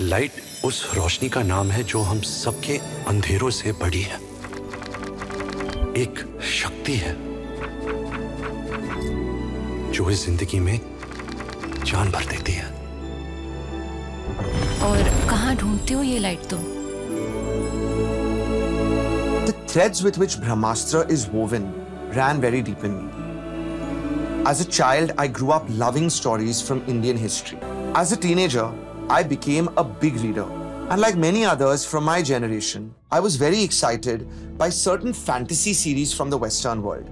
Light उस रोशनी का नाम है जो हम सबके अंधेरों से बड़ी है। एक शक्ति है जो इस ज़िंदगी में जान भर देती है। और कहा ढूंढते हो ये लाइट तुम? The threads with which Brahmastra is woven ran very deep in me as a child I grew up loving stories from Indian history as a teenager I became a big reader. And like many others from my generation, I was very excited by certain fantasy series from the Western world.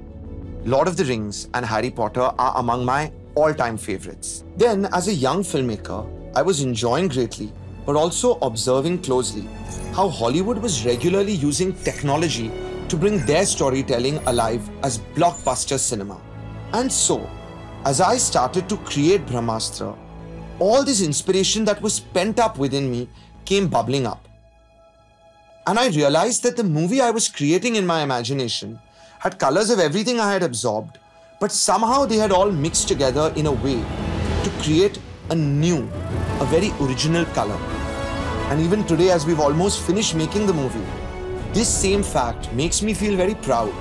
Lord of the Rings and Harry Potter are among my all time favorites. Then, as a young filmmaker, I was enjoying greatly, but also observing closely how Hollywood was regularly using technology to bring their storytelling alive as blockbuster cinema. And so, as I started to create Brahmastra, all this inspiration that was pent up within me came bubbling up. And I realized that the movie I was creating in my imagination had colors of everything I had absorbed, but somehow they had all mixed together in a way to create a new, a very original color. And even today, as we've almost finished making the movie, this same fact makes me feel very proud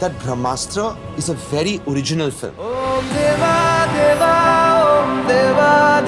that Brahmastra is a very original film. Om Deva Deva there are